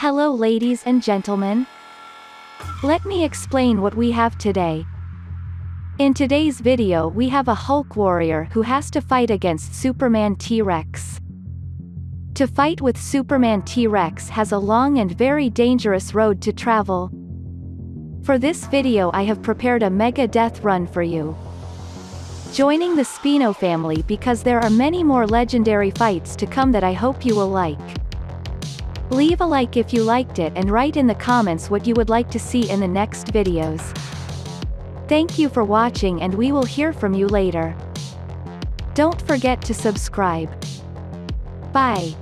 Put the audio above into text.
Hello ladies and gentlemen. Let me explain what we have today. In today's video we have a Hulk warrior who has to fight against Superman T-Rex. To fight with Superman T-Rex has a long and very dangerous road to travel. For this video I have prepared a mega death run for you. Joining the Spino family because there are many more legendary fights to come that I hope you will like. Leave a like if you liked it and write in the comments what you would like to see in the next videos. Thank you for watching and we will hear from you later. Don't forget to subscribe. Bye.